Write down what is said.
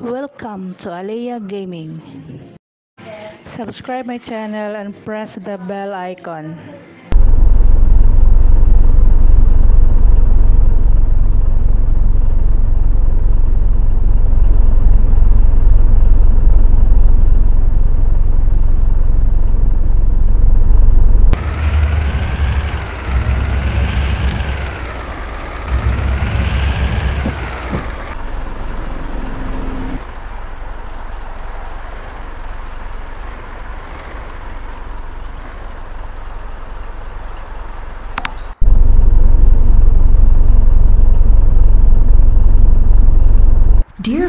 Welcome to Alea Gaming. Subscribe my channel and press the bell icon. Dear